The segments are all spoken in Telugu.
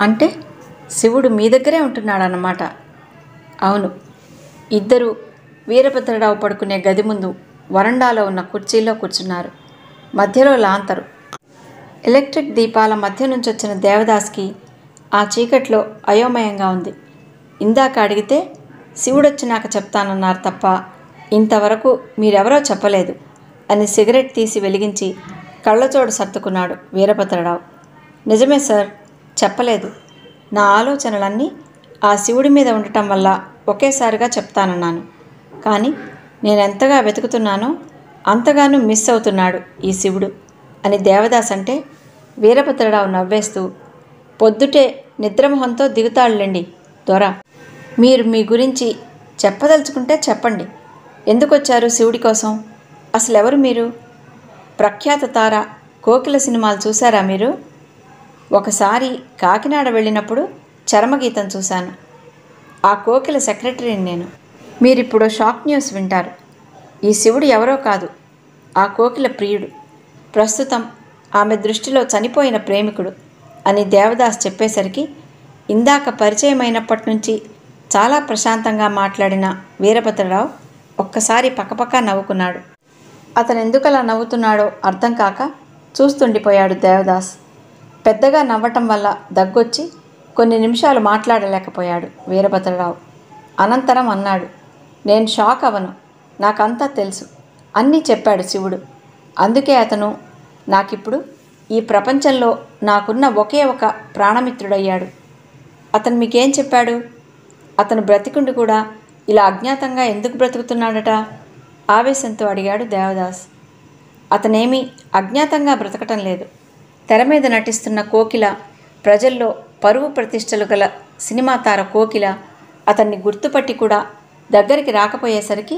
అంటే శివుడు మీ దగ్గరే ఉంటున్నాడన్నమాట. అవును. ఇద్దరు వీరభద్రరావు పడుకునే గది ముందు వరండాలో ఉన్న కుర్చీలో కూర్చున్నారు. మధ్యలో లాంతరు. ఎలక్ట్రిక్ దీపాల మధ్య నుంచి వచ్చిన దేవదాస్కి ఆ చీకట్లో అయోమయంగా ఉంది. ఇందాక అడిగితే శివుడొచ్చినాక చెప్తానన్నారు తప్ప ఇంతవరకు మీరెవరో చెప్పలేదు అని సిగరెట్ తీసి వెలిగించి కళ్ళజోడు సర్దుకున్నాడు వీరభద్రరావు. నిజమే సార్ చెప్పలేదు. నా ఆలోచనలన్నీ ఆ శివుడి మీద ఉండటం వల్ల ఒకేసారిగా చెప్తానన్నాను. కానీ నేను ఎంతగా వెతుకుతున్నానో అంతగానూ మిస్ అవుతున్నాడు ఈ శివుడు అని దేవదాస్ అంటే వీరభద్రరావు నవ్వేస్తూ పొద్దుటే నిద్రమొహంతో దిగుతాళ్ళండి దొర. మీరు మీ గురించి చెప్పదలుచుకుంటే చెప్పండి. ఎందుకొచ్చారు శివుడి కోసం? అసలు ఎవరు మీరు? ప్రఖ్యాత తార కోకిల సినిమాలు చూసారా మీరు? ఒకసారి కాకినాడ వెళ్ళినప్పుడు చరమగీతం చూశాను. ఆ కోకిల సెక్రటరీని నేను. మీరిప్పుడు షాక్ న్యూస్ వింటారు. ఈ శివుడు ఎవరో కాదు. ఆ కోకిల ప్రియుడు. ప్రస్తుతం ఆమె దృష్టిలో చనిపోయిన ప్రేమికుడు అని దేవదాస్ చెప్పేసరికి ఇందాక పరిచయమైనప్పటి నుంచి చాలా ప్రశాంతంగా మాట్లాడిన వీరభద్రరావు ఒక్కసారి పక్కపక్క నవ్వుకున్నాడు. అతను ఎందుకలా నవ్వుతున్నాడో అర్థం కాక చూస్తుండిపోయాడు దేవదాస్. పెద్దగా నవ్వటం వల్ల దగ్గొచ్చి కొన్ని నిమిషాలు మాట్లాడలేకపోయాడు వీరభద్రరావు. అనంతరం అన్నాడు నేను షాక్ అవను నాకంతా తెలుసు. అన్నీ చెప్పాడు శివుడు. అందుకే అతను నాకిప్పుడు ఈ ప్రపంచంలో నాకున్న ఒకే ఒక ప్రాణమిత్రుడయ్యాడు. అతను మీకేం చెప్పాడు? అతను బ్రతికుండి కూడా ఇలా అజ్ఞాతంగా ఎందుకు బ్రతుకుతున్నాడట? ఆవేశంతో అడిగాడు దేవదాస్. అతనేమీ అజ్ఞాతంగా బ్రతకటం లేదు. తెర మీద నటిస్తున్న కోకిల ప్రజల్లో పరువు ప్రతిష్టలు గల సినిమా తార కోకిల అతన్ని గుర్తుపట్టి కూడా దగ్గరికి రాకపోయేసరికి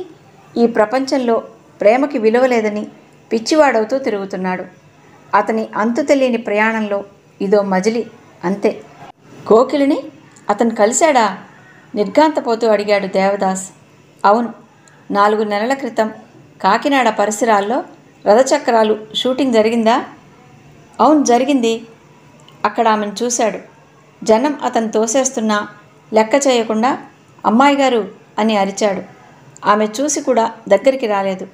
ఈ ప్రపంచంలో ప్రేమకి విలువ లేదని పిచ్చివాడవుతూ తిరుగుతున్నాడు. అతని అంతు తెలియని ప్రయాణంలో ఇదో మజిలి అంతే. కోకిలిని అతను కలిశాడా? నిర్ఘాంతపోతూ అడిగాడు దేవదాస్. అవును నాలుగు నెలల క్రితం కాకినాడ పరిసరాల్లో రథచక్రాలు షూటింగ్ జరిగిందా? అవును జరిగింది. అక్కడ ఆమెను చూశాడు. జనం అతను తోసేస్తున్నా లెక్క చేయకుండా అమ్మాయి గారు అని అరిచాడు. ఆమె చూసి కూడా దగ్గరికి రాలేదు.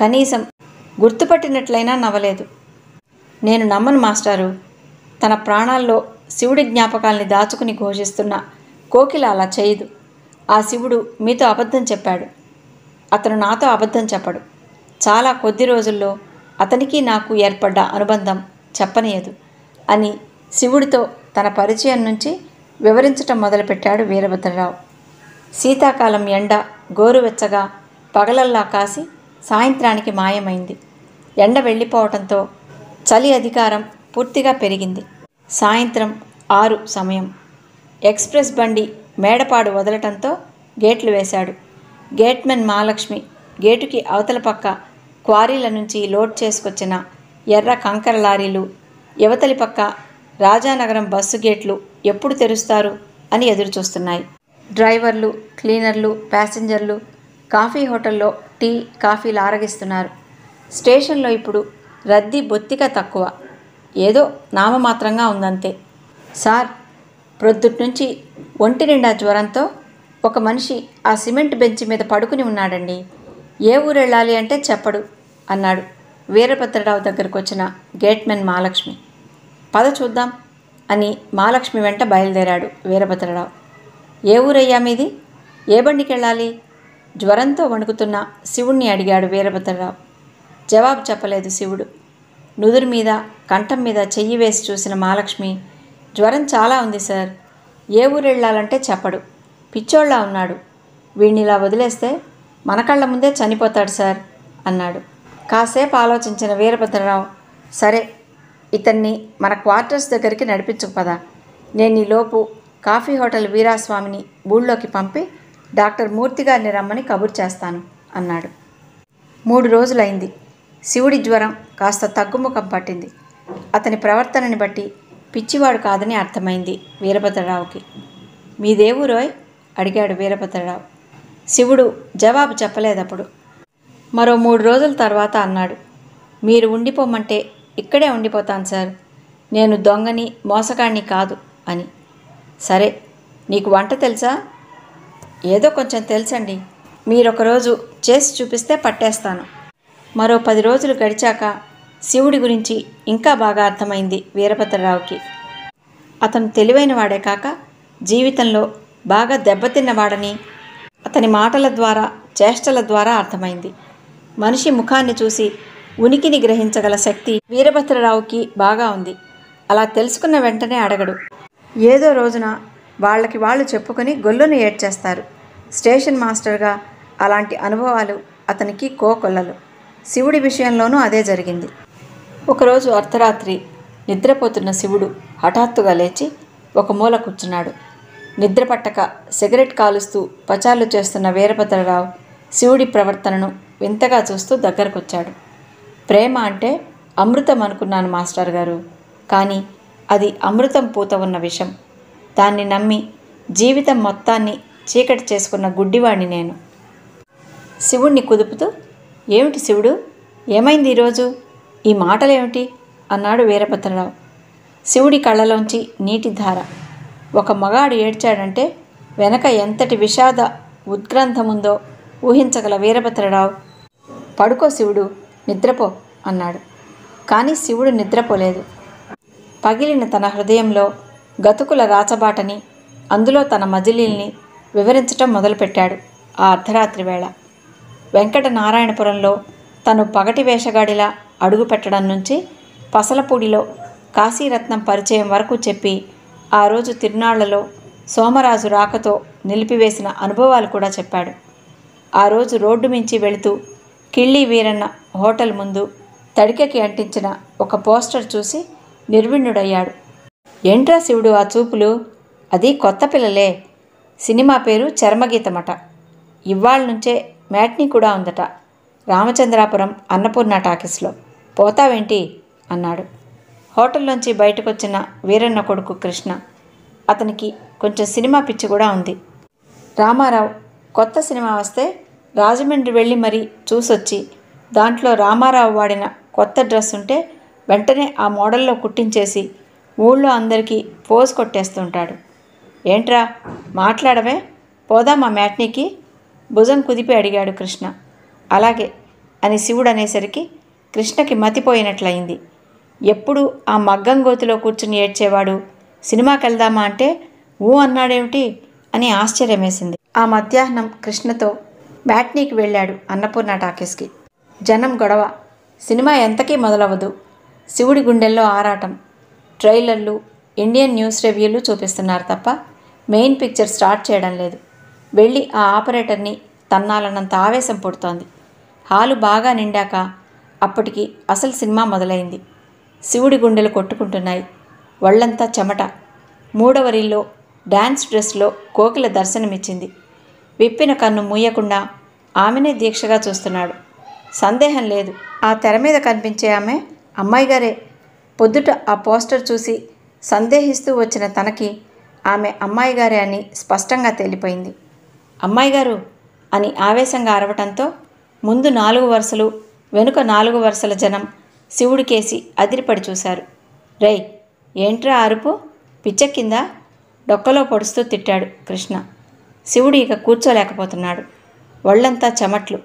కనీసం గుర్తుపట్టినట్లయినా నవ్వలేదు. నేను నమ్మను మాస్టారు. తన ప్రాణాల్లో శివుడి జ్ఞాపకాల్ని దాచుకుని ఘోషిస్తున్న కోకిల అలా చేయదు. ఆ శివుడు మీతో అబద్ధం చెప్పాడు. అతను నాతో అబద్ధం చెప్పడు. చాలా కొద్ది రోజుల్లో అతనికి నాకు ఏర్పడ్డ అనుబంధం చెప్పనీయదు. అని శివుడితో తన పరిచయం నుంచి వివరించటం మొదలుపెట్టాడు వీరభద్రరావు. శీతాకాలం ఎండ గోరువెచ్చగా పగలల్లా కాసి సాయంత్రానికి మాయమైంది. ఎండ వెళ్ళిపోవటంతో చలి అధికారం పూర్తిగా పెరిగింది. సాయంత్రం ఆరు సమయం. ఎక్స్ప్రెస్ బండి మేడపాడు వదలటంతో గేట్లు వేశాడు. గేట్మెన్ మహాలక్ష్మి గేటుకి అవతల పక్క క్వారీల నుంచి లోడ్ చేసుకొచ్చిన ఎర్ర కంకర లారీలు యువతలి పక్క రాజానగరం బస్సు గేట్లు ఎప్పుడు తెరుస్తారు అని ఎదురుచూస్తున్నాయి. డ్రైవర్లు క్లీనర్లు ప్యాసింజర్లు కాఫీ హోటల్లో టీ కాఫీలు ఆరగిస్తున్నారు స్టేషన్లో ఇప్పుడు రద్దీ బొత్తిగా తక్కువ. ఏదో నామమాత్రంగా ఉందంతే. సార్ ప్రొద్దుటి నుంచి ఒంటి నిండా జ్వరంతో ఒక మనిషి ఆ సిమెంట్ బెంచ్ మీద పడుకుని ఉన్నాడండి. ఏ ఊరు వెళ్ళాలి అంటే చెప్పడు అన్నాడు. వీరభద్రరావు దగ్గరకు వచ్చిన గేట్మెన్ మహాలక్ష్మి. పద చూద్దాం అని మహాలక్ష్మి వెంట బయలుదేరాడు వీరభద్రరావు. ఏ ఊరయ్యా మీది? ఏ బండికి వెళ్ళాలి జ్వరంతో వణుకుతున్న శివుణ్ణి అడిగాడు వీరభద్రరావు. జవాబు చెప్పలేదు శివుడు. నుదురు మీద కంఠం మీద చెయ్యి వేసి చూసిన మహాలక్ష్మి జ్వరం చాలా ఉంది సార్. ఏ ఊరు వెళ్ళాలంటే చెప్పడు. పిచ్చోళ్ళ ఉన్నాడు. వీడిని ఇలా వదిలేస్తే మన కళ్ళ ముందే చనిపోతాడు సార్ అన్నాడు. కాసేపు ఆలోచించిన వీరభద్రరావు సరే ఇతన్ని మన క్వార్టర్స్ దగ్గరికి నడిపించుకుపదా నేను ఈలోపు కాఫీ హోటల్ వీరాస్వామిని ఊళ్ళోకి పంపి డాక్టర్ మూర్తి గారిని రమ్మని కబుర్ చేస్తాను అన్నాడు. మూడు రోజులైంది. శివుడి జ్వరం కాస్త తగ్గుముఖం పట్టింది. అతని ప్రవర్తనని బట్టి పిచ్చివాడు కాదని అర్థమైంది వీరభద్రరావుకి. మీదేవురోయ్ అడిగాడు వీరభద్రరావు. శివుడు జవాబు చెప్పలేదప్పుడు మరో మూడు రోజుల తర్వాత అన్నాడు. మీరు ఉండిపోమంటే ఇక్కడే ఉండిపోతాను సార్. నేను దొంగని మోసగాడిని కాదు అని. సరే నీకు వంట తెలుసా? ఏదో కొంచెం తెలుసండి. మీరొకరోజు చేసి చూపిస్తే పట్టేస్తాను. మరో పది రోజులు గడిచాక శివుడి గురించి ఇంకా బాగా అర్థమైంది వీరభద్రరావుకి. అతను తెలివైన వాడే కాక జీవితంలో బాగా దెబ్బతిన్నవాడని అతని మాటల ద్వారా చేష్టల ద్వారా అర్థమైంది. మనిషి ముఖాన్ని చూసి ఉనికిని గ్రహించగల శక్తి వీరభద్రరావుకి బాగా ఉంది. అలా తెలుసుకున్న వెంటనే అడగడు. ఏదో రోజున వాళ్ళకి వాళ్ళు చెప్పుకొని గొల్లును ఏడ్చేస్తారు. స్టేషన్ మాస్టర్గా అలాంటి అనుభవాలు అతనికి కోకొల్లలు. శివుడి విషయంలోనూ అదే జరిగింది. ఒకరోజు అర్ధరాత్రి నిద్రపోతున్న శివుడు హఠాత్తుగా లేచి ఒక మూల కూర్చున్నాడు. నిద్రపట్టక సిగరెట్ కాలుస్తూ పచార్లు చేస్తున్న వీరభద్రరావు శివుడి ప్రవర్తనను వింతగా చూస్తూ దగ్గరకొచ్చాడు. ప్రేమ అంటే అమృతం అనుకున్నాను మాస్టర్ గారు. కానీ అది అమృతం పూత ఉన్న విషం. దాన్ని నమ్మి జీవితం మొత్తాన్ని చీకటి చేసుకున్న గుడ్డివాణ్ణి నేను. శివుణ్ణి కుదుపుతూ ఏమిటి శివుడు? ఏమైంది ఈరోజు? ఈ మాటలేమిటి? అన్నాడు వీరభద్రరావు. శివుడి కళ్ళలోంచి నీటి ధార. ఒక మగాడు ఏడ్చాడంటే వెనక ఎంతటి విషాద ఉద్గ్రంథముందో ఊహించగల వీరభద్రరావు పడుకో శివుడు నిద్రపో అన్నాడు. కానీ శివుడు నిద్రపోలేదు. పగిలిన తన హృదయంలో గతుకుల రాచబాటని అందులో తన మజిలీల్ని వివరించటం మొదలుపెట్టాడు ఆ అర్ధరాత్రి వేళ. వెంకటనారాయణపురంలో తను పగటి వేషగాడిలా అడుగుపెట్టడం నుంచి పసలపూడిలో కాశీరత్నం పరిచయం వరకు చెప్పి ఆ రోజు తిరునాళ్ళలో సోమరాజు రాకతో నిలిపివేసిన అనుభవాలు కూడా చెప్పాడు. ఆ రోజు రోడ్డు మించి వెళుతూ కిళ్ళి వీరన్న హోటల్ ముందు తడికెకి అంటించిన ఒక పోస్టర్ చూసి నిర్విణ్ణుడయ్యాడు. ఏంట్రా శివుడు ఆ చూపులు? అది కొత్త పిల్లలే. సినిమా పేరు చర్మగీతమట. ఇవాళ నుంచే మ్యాట్నీ కూడా ఉందట. రామచంద్రాపురం అన్నపూర్ణ టాకీస్లో. పోతావేంటి? అన్నాడు. హోటల్లోంచి బయటకొచ్చిన వీరన్న కొడుకు కృష్ణ. అతనికి కొంచెం సినిమా పిచ్చి కూడా ఉంది. రామారావు కొత్త సినిమా వస్తే రాజమండ్రి వెళ్ళి మరీ చూసొచ్చి దాంట్లో రామారావు వాడిన కొత్త డ్రెస్ ఉంటే వెంటనే ఆ మోడల్లో కుట్టించేసి ఊళ్ళో అందరికీ పోజ్ కొట్టేస్తుంటాడు. ఏంట్రా మాట్లాడవే? పోదా మా మ్యాట్నీకి? భుజం కుదిపి అడిగాడు కృష్ణ. అలాగే అని శివుడు అనేసరికి కృష్ణకి మతిపోయినట్లయింది. ఎప్పుడు ఆ మగ్గం గోతిలో కూర్చుని ఏడ్చేవాడు సినిమాకి వెళ్దామా అంటే ఊ అన్నాడేమిటి అని ఆశ్చర్యమేసింది. ఆ మధ్యాహ్నం కృష్ణతో మ్యాట్నీకి వెళ్ళాడు అన్నపూర్ణ టాకీస్కి. జనం గొడవ. సినిమా ఎంతకీ మొదలవదు శివుడి గుండెల్లో ఆరాటం. ట్రైలర్లు ఇండియన్ న్యూస్ రివ్యూలు చూపిస్తున్నారు తప్ప మెయిన్ పిక్చర్ స్టార్ట్ చేయడం లేదు. వెళ్ళి ఆ ఆపరేటర్ని తన్నాలన్నంత ఆవేశం పుడుతోంది. హాలు బాగా నిండాక అప్పటికి అసలు సినిమా మొదలైంది. శివుడి గుండెలు కొట్టుకుంటున్నాయి. వళ్ళంతా చెమట. మూడవ రీల్లో డ్యాన్స్ డ్రెస్లో కోకిల దర్శనమిచ్చింది. విప్పిన కన్ను మూయకుండా ఆమెనే దీక్షగా చూస్తున్నాడు. సందేహం లేదు. ఆ తెర మీద కనిపించే ఆమె అమ్మాయి గారే. పొద్దుట ఆ పోస్టర్ చూసి సందేహిస్తూ వచ్చిన తనకి ఆమె అమ్మాయి గారే అని స్పష్టంగా తేలిపోయింది. అమ్మాయి గారు అని ఆవేశంగా అరవటంతో ముందు నాలుగు వరుసలు వెనుక నాలుగు వరుసల జనం శివుడికేసి అదిరిపడి చూశారు. రై ఏంట్రా అరుపు? పిచ్చెక్కిందా? డొక్కలో పొడుస్తూ తిట్టాడు కృష్ణ. శివుడు ఇక కూర్చోలేకపోతున్నాడు. ఒళ్ళంతా చెమట్లు.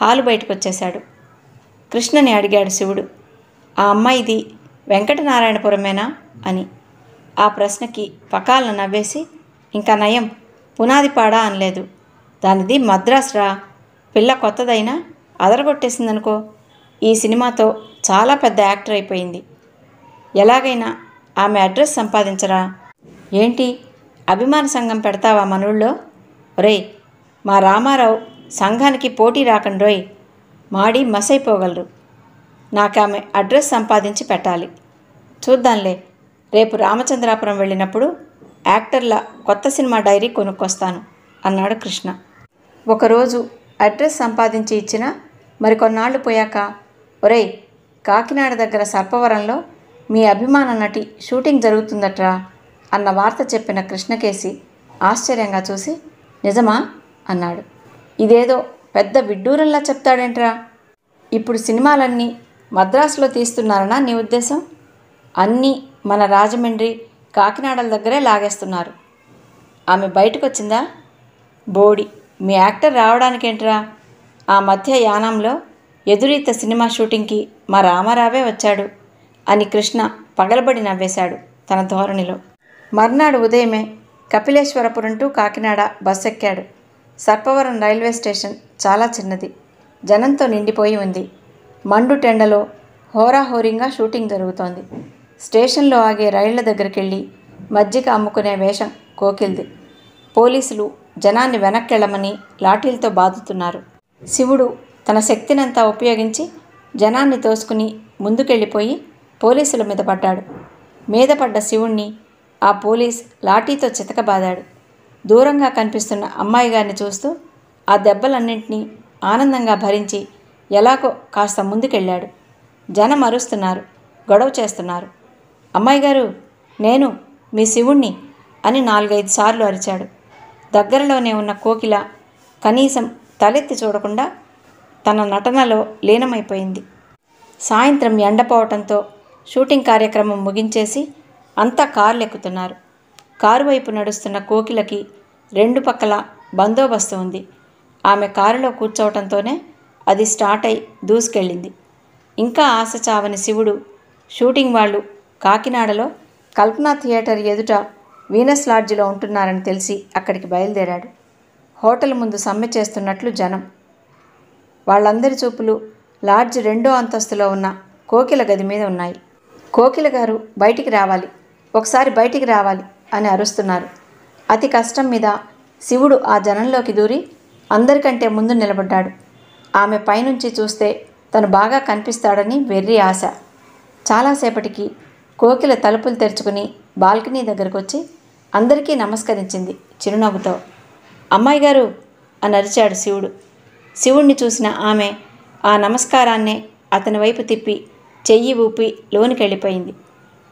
హాలు బయటకొచ్చేశాడు. కృష్ణని అడిగాడు శివుడు ఆ అమ్మాయిది వెంకటనారాయణపురమేనా? అని. ఆ ప్రశ్నకి పకాలను నవ్వేసి ఇంకా నయం పునాదిపాడా అనలేదు. దానిది మద్రాస్ రా. పిల్ల కొత్తదైనా అదరగొట్టేసిందనుకో ఈ సినిమాతో చాలా పెద్ద యాక్టర్ అయిపోయింది. ఎలాగైనా ఆమె అడ్రస్ సంపాదించరా? ఏంటి అభిమాన సంఘం పెడతావా మనూళ్ళో? ఒరేయ్ మా రామారావు సంఘానికి పోటీ రాకండ్రోయ్ మాడి మసైపోగలరు. నాకు ఆమె అడ్రస్ సంపాదించి పెట్టాలి. చూద్దాంలే. రేపు రామచంద్రాపురం వెళ్ళినప్పుడు యాక్టర్ల కొత్త సినిమా డైరీ కొనుక్కొస్తాను అన్నాడు కృష్ణ. ఒకరోజు అడ్రస్ సంపాదించి ఇచ్చిన మరికొన్నాళ్ళు పోయాక ఒరేయ్ కాకినాడ దగ్గర సర్పవరంలో మీ అభిమాన నటి షూటింగ్ జరుగుతుందట్రా అన్న వార్త చెప్పిన కృష్ణకేసి ఆశ్చర్యంగా చూసి నిజమా? అన్నాడు. ఇదేదో పెద్ద విడ్డూరంలా చెప్తాడేంట్రా? ఇప్పుడు సినిమాలన్నీ మద్రాసులో తీస్తున్నారనా నీ ఉద్దేశం? అన్నీ మన రాజమండ్రి కాకినాడల దగ్గరే లాగేస్తున్నారు. ఆమె బయటకు వచ్చిందా బోడి మీ యాక్టర్ రావడానికేంట్రా? ఆ మధ్య యానంలో ఎదురీత సినిమా షూటింగ్కి మా రామారావే వచ్చాడు అని కృష్ణ పగలబడి నవ్వేశాడు తన ధోరణిలో. మర్నాడు ఉదయమే కపిలేశ్వరపురం టు కాకినాడ బస్ ఎక్కాడు సర్పవరం రైల్వే స్టేషన్ చాలా చిన్నది. జనంతో నిండిపోయి ఉంది. మండు టెండలో హోరాహోరీగా షూటింగ్ జరుగుతోంది. స్టేషన్లో ఆగే రైళ్ళ దగ్గరికి వెళ్ళి మజ్జిగ అమ్ముకునే వేషం కోకిల్ది. పోలీసులు జనాన్ని వెనక్కెళ్ళమని లాఠీలతో బాదుతున్నారు. శివుడు తన శక్తినంతా ఉపయోగించి జనాన్ని తోసుకుని ముందుకెళ్ళిపోయి పోలీసుల మీద పడ్డాడు. మీద పడ్డ శివుణ్ణి ఆ పోలీస్ లాఠీతో చితకబాదాడు. దూరంగా కనిపిస్తున్న అమ్మాయి గారిని చూస్తూ ఆ దెబ్బలన్నింటినీ ఆనందంగా భరించి ఎలాగో కాస్త ముందుకెళ్ళాడు. జనం అరుస్తున్నారు గొడవ చేస్తున్నారు. అమ్మాయి గారు నేను మీ శివుణ్ణి అని నాలుగైదు సార్లు అరిచాడు. దగ్గరలోనే ఉన్న కోకిల కనీసం తలెత్తి చూడకుండా తన నటనలో లీనమైపోయింది. సాయంత్రం ఎండపోవటంతో షూటింగ్ కార్యక్రమం ముగించేసి అంతా కార్లు ఎక్కుతున్నారు కారు వైపు నడుస్తున్న కోకిలకి రెండు పక్కల బందోబస్తు ఉంది. ఆమె కారులో కూర్చోవటంతోనే అది స్టార్ట్ అయి దూసుకెళ్ళింది. ఇంకా ఆశ చావని శివుడు షూటింగ్ వాళ్ళు కాకినాడలో కల్పనా థియేటర్ ఎదుట వీనస్ లాడ్జిలో ఉంటున్నారని తెలిసి అక్కడికి బయలుదేరాడు. హోటల్ ముందు సమ్మె చేస్తున్నట్లు జనం. వాళ్ళందరి చూపులు లాడ్జ్ రెండో అంతస్తులో ఉన్న కోకిల గది మీద ఉన్నాయి. కోకిల గారు బయటికి రావాలి. ఒకసారి బయటికి రావాలి. అని అరుస్తున్నారు. అతి కష్టం మీద శివుడు ఆ జనంలోకి దూరి అందరికంటే ముందు నిలబడ్డాడు. ఆమె పైనుంచి చూస్తే తను బాగా కనిపిస్తాడని వెర్రి ఆశ. చాలాసేపటికి కోకిల తలుపులు తెరుచుకుని బాల్కనీ దగ్గరకు వచ్చి అందరికీ నమస్కరించింది చిరునవ్వుతో. అమ్మాయి గారు అని అరిచాడు శివుడు. శివుణ్ణి చూసిన ఆమె ఆ నమస్కారాన్నే అతని వైపు తిప్పి చెయ్యి ఊపి లోనికి వెళ్ళిపోయింది.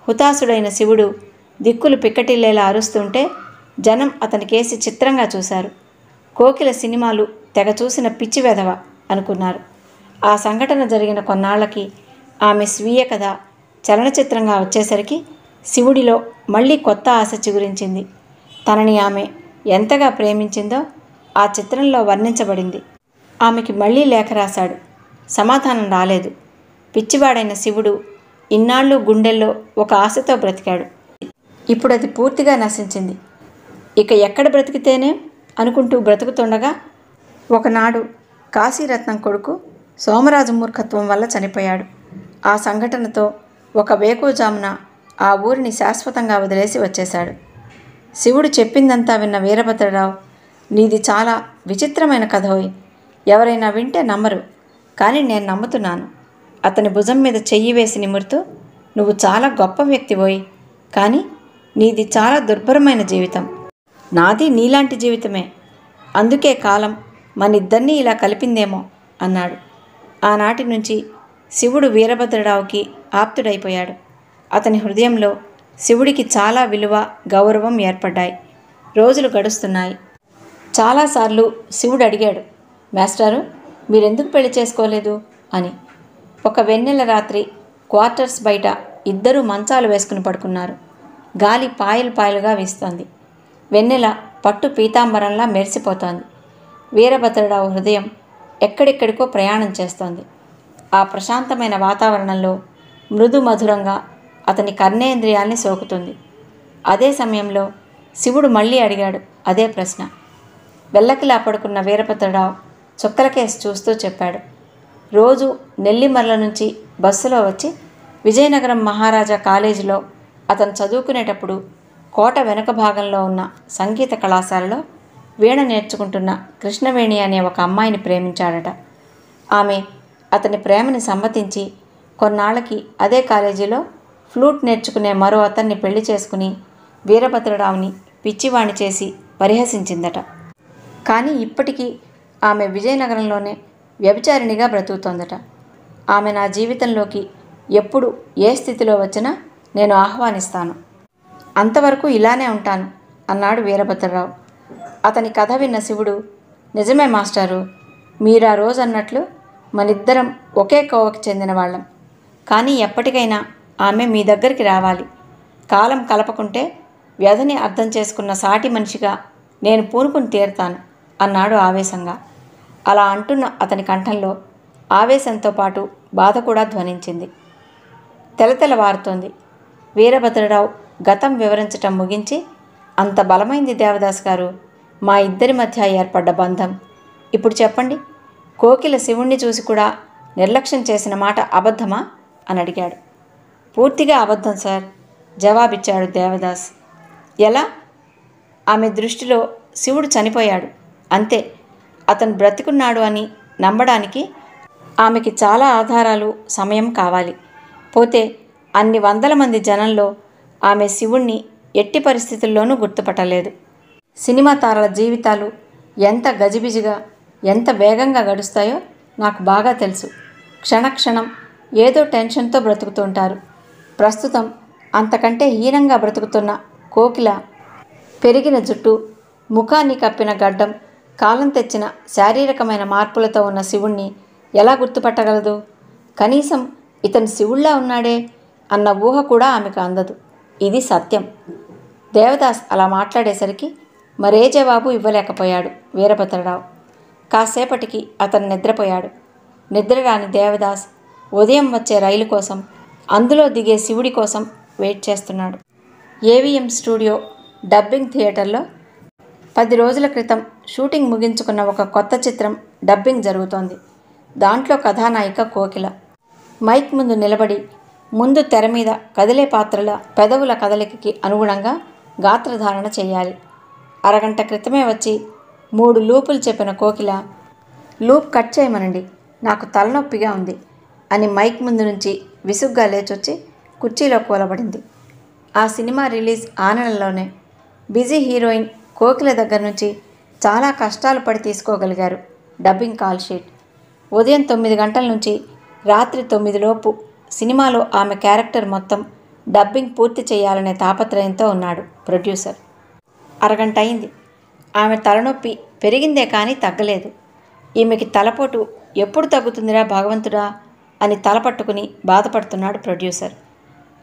హుతాసుడైన శివుడు దిక్కులు పిక్కటిల్లేలా అరుస్తుంటే జనం అతని కేసి చిత్రంగా చూశారు. కోకిల సినిమాలు తెగ చూసిన పిచ్చి వెధవ అనుకున్నారు. ఆ సంఘటన జరిగిన కొన్నాళ్ళకి ఆమె స్వీయ కథ చలనచిత్రంగా వచ్చేసరికి శివుడిలో మళ్ళీ కొత్త ఆశ చిగురించింది. తనని ఆమె ఎంతగా ప్రేమించిందో ఆ చిత్రంలో వర్ణించబడింది. ఆమెకి మళ్ళీ లేఖ రాశాడు. సమాధానం రాలేదు. పిచ్చివాడైన శివుడు ఇన్నాళ్ళు గుండెల్లో ఒక ఆశతో బ్రతికాడు. ఇప్పుడు అది పూర్తిగా నశించింది. ఇక ఎక్కడ బ్రతికితేనే అనుకుంటూ బ్రతుకుతుండగా ఒకనాడు కాశీరత్నం కొడుకు సోమరాజు మూర్ఖత్వం వల్ల చనిపోయాడు. ఆ సంఘటనతో ఒక వేకోజామున ఆ ఊరిని శాశ్వతంగా వదిలేసి వచ్చేశాడు. శివుడు చెప్పిందంతా విన్న వీరభద్రరావు నీది చాలా విచిత్రమైన కథోయ్ ఎవరైనా వింటే నమ్మరు కానీ నేను నమ్ముతున్నాను. అతని భుజం మీద చెయ్యి వేసి నిమురుతూ నువ్వు చాలా గొప్ప వ్యక్తివోయ్ కానీ నీది చాలా దుర్భరమైన జీవితం. నాది నీలాంటి జీవితమే. అందుకే కాలం మనిద్దరినీ ఇలా కలిపిందేమో అన్నాడు. ఆనాటి నుంచి శివుడు వీరభద్రరావుకి ఆప్తుడైపోయాడు. అతని హృదయంలో శివుడికి చాలా విలువ గౌరవం ఏర్పడ్డాయి. రోజులు గడుస్తున్నాయి. చాలాసార్లు శివుడు అడిగాడు మాస్టారు మీరెందుకు పెళ్ళి చేసుకోలేదు? అని. ఒక వెన్నెల రాత్రి క్వార్టర్స్ బయట ఇద్దరూ మంచాలు వేసుకుని పడుకున్నారు. గాలి పాయలు పాయలుగా వీస్తోంది. వెన్నెల పట్టు పీతాంబరంలా మెరిసిపోతోంది. వీరభద్రరావు హృదయం ఎక్కడెక్కడికో ప్రయాణం చేస్తోంది. ఆ ప్రశాంతమైన వాతావరణంలో మృదు మధురంగా అతని కర్ణేంద్రియాల్ని సోకుతుంది. అదే సమయంలో శివుడు మళ్ళీ అడిగాడు అదే ప్రశ్న. వెల్లకిలా పడుకున్న వీరభద్రరావు చుక్కలకేసి చూస్తూ చెప్పాడు. రోజు నెల్లిమర్ల నుంచి బస్సులో వచ్చి విజయనగరం మహారాజా కాలేజీలో అతను చదువుకునేటప్పుడు కోట వెనుక భాగంలో ఉన్న సంగీత కళాశాలలో వీణ నేర్చుకుంటున్న కృష్ణవేణి అనే ఒక అమ్మాయిని ప్రేమించాడట. ఆమె అతని ప్రేమని సమ్మతించి కొన్నాళ్ళకి అదే కాలేజీలో ఫ్లూట్ నేర్చుకునే మరో అతన్ని పెళ్ళి చేసుకుని వీరభద్రరావుని పిచ్చివాణి చేసి పరిహసించిందట. కానీ ఇప్పటికీ ఆమె విజయనగరంలోనే వ్యభిచారిణిగా బ్రతుకుతోందట. ఆమె నా జీవితంలోకి ఎప్పుడు ఏ స్థితిలో వచ్చినా నేను ఆహ్వానిస్తాను. అంతవరకు ఇలానే ఉంటాను అన్నాడు వీరభద్రరావు. అతని కథ విన్న శివుడు నిజమే మాస్టారు మీరు ఆ రోజు అన్నట్లు మనిద్దరం ఒకే కోవకి చెందిన వాళ్ళం. కానీ ఎప్పటికైనా ఆమె మీ దగ్గరికి రావాలి. కాలం కలపకుంటే వ్యధని అర్థం చేసుకున్న సాటి మనిషిగా నేను పూనుకుని తీరుతాను అన్నాడు ఆవేశంగా. అలా అంటున్న అతని కంఠంలో ఆవేశంతో పాటు బాధ కూడా ధ్వనించింది. తెలతెలవారుతోంది. వీరభద్రరావు గతం వివరించటం ముగించి అంత బలమైంది దేవదాస్ గారు మా ఇద్దరి మధ్య ఏర్పడ్డ బంధం. ఇప్పుడు చెప్పండి కోకిల శివుణ్ణి చూసి కూడా నిర్లక్ష్యం చేసిన మాట అబద్ధమా? అని అడిగాడు. పూర్తిగా అబద్ధం సార్ జవాబిచ్చాడు దేవదాస్. ఎలా? ఆమె దృష్టిలో శివుడు చనిపోయాడు అంతే. అతను బ్రతికున్నాడు అని నమ్మడానికి ఆమెకి చాలా ఆధారాలు సమయం కావాలి. పోతే అన్ని వందల మంది జనంలో ఆమె శివుణ్ణి ఎట్టి పరిస్థితుల్లోనూ గుర్తుపట్టలేదు. సినిమా తారల జీవితాలు ఎంత గజిబిజిగా ఎంత వేగంగా గడుస్తాయో నాకు బాగా తెలుసు. క్షణక్షణం ఏదో టెన్షన్తో బ్రతుకుతుంటారు. ప్రస్తుతం అంతకంటే హీనంగా బ్రతుకుతున్న కోకిల పెరిగిన జుట్టు ముఖాన్ని కప్పిన గడ్డం కాలం తెచ్చిన శారీరకమైన మార్పులతో ఉన్న శివుణ్ణి ఎలా గుర్తుపట్టగలదు? కనీసం ఇతను శివుళ్ళా ఉన్నాడే అన్న ఊహ కూడా ఆమెకు అందదు. ఇది సత్యం. దేవదాస్ అలా మాట్లాడేసరికి మరే జవాబు ఇవ్వలేకపోయాడు వీరభద్రరావు. కాసేపటికి అతను నిద్రపోయాడు. నిద్రరాని దేవదాస్ ఉదయం వచ్చే రైలు కోసం అందులో దిగే శివుడి కోసం వెయిట్ చేస్తున్నాడు. ఏవిఎం స్టూడియో డబ్బింగ్ థియేటర్లో పది రోజుల క్రితం షూటింగ్ ముగించుకున్న ఒక కొత్త చిత్రం డబ్బింగ్ జరుగుతోంది. దాంట్లో కథానాయిక కోకిల. మైక్ ముందు నిలబడి ముందు తెర మీద కదిలే పాత్రల పెదవుల కదలికకి అనుగుణంగా గాత్రధారణ చేయాలి. అరగంట క్రితమే వచ్చి మూడు లూపులు చెప్పిన కోకిల లూప్ కట్ చేయమనండి నాకు తలనొప్పిగా ఉంది అని మైక్ ముందు నుంచి విసుగ్గా లేచొచ్చి కుర్చీలో కూలబడింది. ఆ సినిమా రిలీజ్ ఆ నెలలోనే బిజీ హీరోయిన్ కోకిల దగ్గర నుంచి చాలా కష్టాలు పడి తీసుకోగలిగారు డబ్బింగ్ కాల్ షీట్. ఉదయం తొమ్మిది గంటల నుంచి రాత్రి తొమ్మిదిలోపు సినిమాలో ఆమె క్యారెక్టర్ మొత్తం డబ్బింగ్ పూర్తి చేయాలనే తాపత్రయంతో ఉన్నాడు ప్రొడ్యూసర్. అరగంట అయింది. ఆమె తలనొప్పి పెరిగిందే కానీ తగ్గలేదు. ఈమెకి తలపోటు ఎప్పుడు తగ్గుతుందిరా భగవంతుడా అని తలపట్టుకుని బాధపడుతున్నాడు ప్రొడ్యూసర్.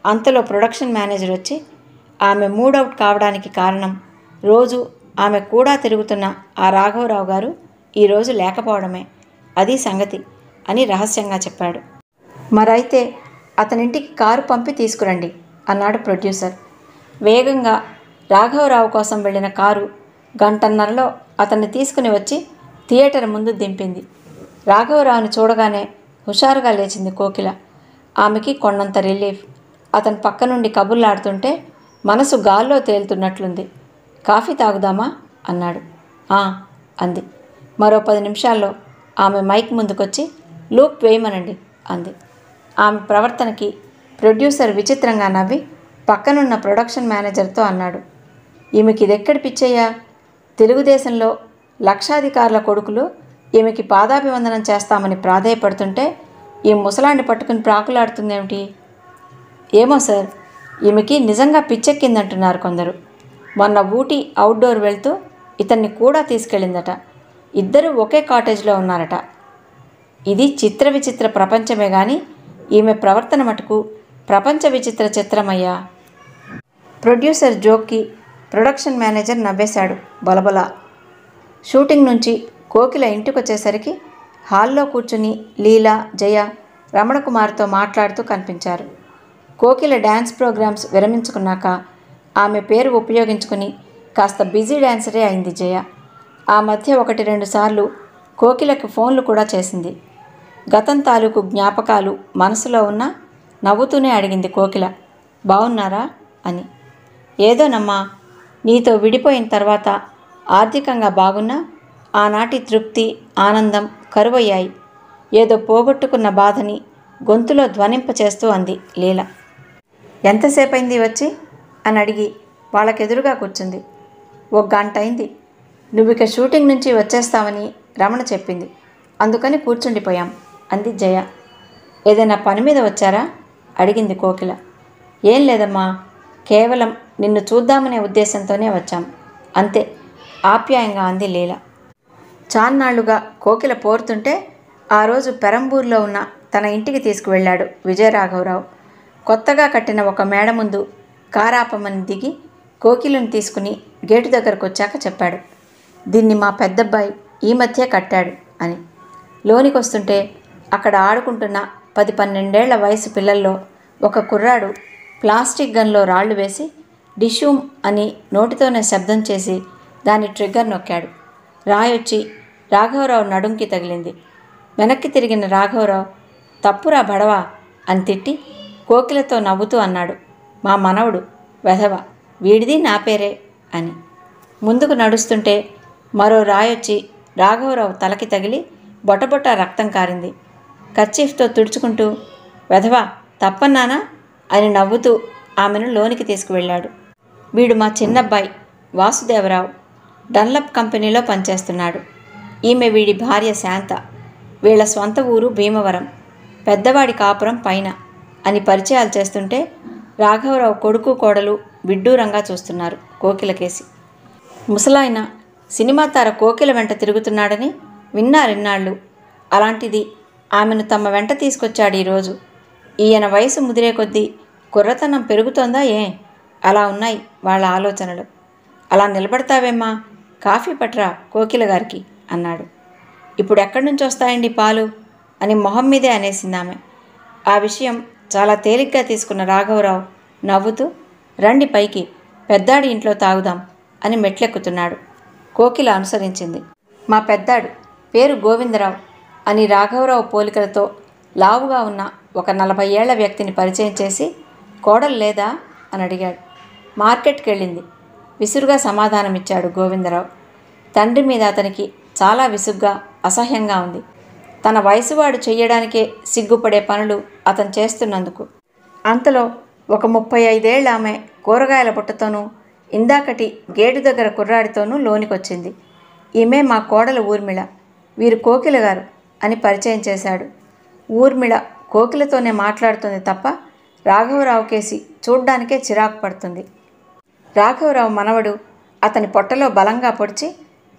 అంతలో ప్రొడక్షన్ మేనేజర్ వచ్చి ఆమె మూడవుట్ కావడానికి కారణం రోజు ఆమె కూడా తిరుగుతున్న ఆ రాఘవరావు గారు ఈరోజు లేకపోవడమే. అది సంగతి అని రహస్యంగా చెప్పాడు. మరైతే అతనింటికి కారు పంపి తీసుకురండి అన్నాడు ప్రొడ్యూసర్. వేగంగా రాఘవరావు కోసం వెళ్ళిన కారు గంటన్నరలో అతన్ని తీసుకుని వచ్చి థియేటర్ ముందు దింపింది. రాఘవరావుని చూడగానే హుషారుగా లేచింది కోకిల. ఆమెకి కొండంత రిలీఫ్. అతని పక్క నుండి కబుర్లాడుతుంటే మనసు గాల్లో తేలుతున్నట్లుంది. కాఫీ తాగుదామా? అన్నాడు. "ఆ," అంది. మరో పది నిమిషాల్లో ఆమె మైక్ ముందుకొచ్చి లూప్ వేయమనండి అంది. ఆమె ప్రవర్తనకి ప్రొడ్యూసర్ విచిత్రంగా నవ్వి పక్కనున్న ప్రొడక్షన్ మేనేజర్తో అన్నాడు. ఈమెకి ఇదెక్కడి పిచ్చయ్యా? తెలుగుదేశంలో లక్షాధికారుల కొడుకులు ఈమెకి పాదాభివందనం చేస్తామని ప్రాధేయపడుతుంటే ఈ ముసలాన్ని పట్టుకుని ప్రాకులాడుతుందేమిటి? ఏమో సార్ ఈమెకి నిజంగా పిచ్చెక్కిందంటున్నారు కొందరు. మొన్న ఊటీ అవుట్డోర్ వెళ్తూ ఇతన్ని కూడా తీసుకెళ్ళిందట. ఇద్దరు ఒకే కాటేజ్లో ఉన్నారట. ఇది చిత్ర విచిత్ర ప్రపంచమే కానీ ఈమె ప్రవర్తన మటుకు ప్రపంచ విచిత్ర చిత్రమయ్యా. ప్రొడ్యూసర్ జోక్కి ప్రొడక్షన్ మేనేజర్ నవ్వేశాడు బలబల. షూటింగ్ నుంచి కోకిల ఇంటికొచ్చేసరికి హాల్లో కూర్చుని లీలా జయ రమణకుమార్తో మాట్లాడుతూ కనిపించారు. కోకిల డ్యాన్స్ ప్రోగ్రామ్స్ విరమించుకున్నాక ఆమె పేరు ఉపయోగించుకుని కాస్త బిజీ డ్యాన్సరే అయింది జయ. ఆ మధ్య ఒకటి రెండు సార్లు కోకిలకి ఫోన్లు కూడా చేసింది. గతం తాలూకు జ్ఞాపకాలు మనసులో ఉన్న నవ్వుతూనే అడిగింది కోకిల. బాగున్నారా అని. ఏదోనమ్మా నీతో విడిపోయిన తర్వాత ఆర్థికంగా బాగున్నా ఆనాటి తృప్తి ఆనందం కరువయ్యాయి. ఏదో పోగొట్టుకున్న బాధని గొంతులో ధ్వనింప చేస్తూ అంది లీల. ఎంతసేపైంది వచ్చి? అని అడిగి వాళ్ళకెదురుగా కూర్చుంది. ఒక గంట అయింది నువ్వు ఇక షూటింగ్ నుంచి వచ్చేస్తావని రమణ చెప్పింది. అందుకని కూర్చుండిపోయాం. అంది జయ. ఏదైనా పని మీద వచ్చారా? అడిగింది కోకిల. ఏం లేదమ్మా కేవలం నిన్ను చూద్దామనే ఉద్దేశంతోనే వచ్చాం. అంతే ఆప్యాయంగా అంది లీల. చాన్నాళ్ళుగా కోకిల పోరుతుంటే ఆ రోజు పెరంబూర్లో ఉన్న తన ఇంటికి తీసుకువెళ్ళాడు విజయరాఘవరావు. కొత్తగా కట్టిన ఒక మేడ ముందు కారాపమని దిగి కోకిలను తీసుకుని గేటు దగ్గరకు వచ్చాక చెప్పాడు. దీన్ని మా పెద్దబ్బాయి ఈ మధ్య కట్టాడు అని. లోనికి వస్తుంటే అక్కడ ఆడుకుంటున్న పది పన్నెండేళ్ళ వయసు పిల్లల్లో ఒక కుర్రాడు ప్లాస్టిక్ గన్లో రాళ్ళు వేసి డిషూమ్ అని నోటితోనే శబ్దం చేసి దాని ట్రిగ్గర్ నొక్కాడు. రాయొచ్చి రాఘవరావు నడుంకి తగిలింది. వెనక్కి తిరిగిన రాఘవరావు తప్పురా బడవా అని తిట్టి కోకిలతో నవ్వుతూ అన్నాడు. మా మనవడు వెధవ వీడిది నా పేరే అని. ముందుకు నడుస్తుంటే మరో రాయొచ్చి రాఘవరావు తలకి తగిలి బొటబొట రక్తం కారింది. కర్చీఫ్తో తుడుచుకుంటూ వెధవా తప్పన్నానా అని నవ్వుతూ ఆమెను లోనికి తీసుకువెళ్ళాడు. వీడు మా చిన్నబ్బాయి వాసుదేవరావు డన్లప్ కంపెనీలో పనిచేస్తున్నాడు. ఈమె వీడి భార్య శాంత. వీళ్ళ స్వంత ఊరు భీమవరం. పెద్దవాడి కాపురం పైన అని పరిచయాలు చేస్తుంటే రాఘవరావు కొడుకు కోడలు విడ్డూరంగా చూస్తున్నారు కోకిలకేసి. ముసలాయన సినిమా తార కోకిల వెంట తిరుగుతున్నాడని విన్నారిన్నాళ్ళు. అలాంటిది ఆమెను తమ వెంట తీసుకొచ్చాడు ఈరోజు. ఈయన వయసు ముదిరే కొద్దీ కుర్రతనం పెరుగుతోందా ఏ? అలా ఉన్నాయి వాళ్ళ ఆలోచనలు. అలా నిలబడతావేమ్మా? కాఫీ పట్రా కోకిల గారికి అన్నాడు. ఇప్పుడు ఎక్కడి నుంచి వస్తాయండి పాలు? అని మొహం మీదే అనేసింది ఆమె. ఆ విషయం చాలా తేలిగ్గా తీసుకున్న రాఘవరావు నవ్వుతూ రండి పైకి పెద్దాడి ఇంట్లో తాగుదాం అని మెట్లెక్కుతున్నాడు. కోకిల అనుసరించింది. మా పెద్దాడు పేరు గోవిందరావు. అని రాఘవరావు పోలికలతో లావుగా ఉన్న ఒక నలభై ఏళ్ళ వ్యక్తిని పరిచయం చేసి కోడలు లేదా అని అడిగాడు. మార్కెట్కి వెళ్ళింది విసురుగా సమాధానమిచ్చాడు గోవిందరావు. తండ్రి మీద అతనికి చాలా విసుగ్గా అసహ్యంగా ఉంది. తన వయసువాడు చెయ్యడానికే సిగ్గుపడే పనులు అతను చేస్తున్నందుకు. అంతలో ఒక ముప్పై ఐదేళ్ళ ఆమె కూరగాయల బుట్టతోనూ ఇందాకటి గేటు దగ్గర కుర్రాడితోనూ లోనికొచ్చింది. ఈమె మా కోడల ఊర్మిళ. వీరు కోకిల గారు అని పరిచయం చేశాడు. ఊర్మిళ కోకిలతోనే మాట్లాడుతుంది తప్ప రాఘవరావు కేసి చూడ్డానికే చిరాకు పడుతుంది. రాఘవరావు మనవడు అతని పొట్టలో బలంగా పొడిచి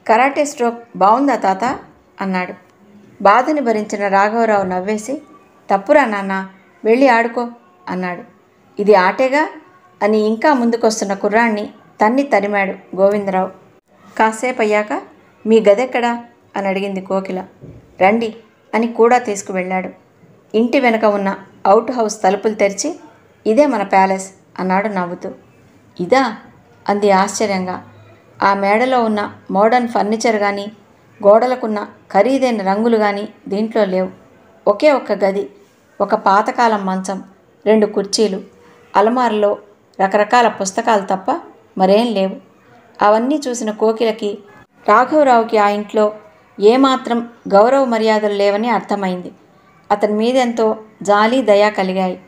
కరాటే స్ట్రోక్ బాగుందా తాత? అన్నాడు. బాధని భరించిన రాఘవరావు నవ్వేసి తప్పురా నాన్న వెళ్ళి ఆడుకో అన్నాడు. ఇది ఆటేగా? అని ఇంకా ముందుకొస్తున్న కుర్రాణ్ణి తన్ని తరిమాడు గోవిందరావు. కాసేపు అయ్యాక మీ గదెక్కడా? అని అడిగింది కోకిల. రండి అని కూడా తీసుకువెళ్ళాడు. ఇంటి వెనక ఉన్న అవుట్ హౌస్ తలుపులు తెరిచి ఇదే మన ప్యాలెస్ అన్నాడు నవ్వుతూ. ఇదా? అంది ఆశ్చర్యంగా. ఆ మేడలో ఉన్న మోడర్న్ ఫర్నిచర్ కానీ గోడలకున్న ఖరీదైన రంగులు కానీ దీంట్లో లేవు. ఒకే ఒక్క గది ఒక పాతకాలం మంచం రెండు కుర్చీలు అలమారులో రకరకాల పుస్తకాలు తప్ప మరేం లేవు. అవన్నీ చూసిన కోకిలకి రాఘవరావుకి ఆ ఇంట్లో ఏమాత్రం గౌరవ మర్యాదలు లేవని అర్థమైంది. అతని మీదెంతో జాలి దయా కలిగాయి.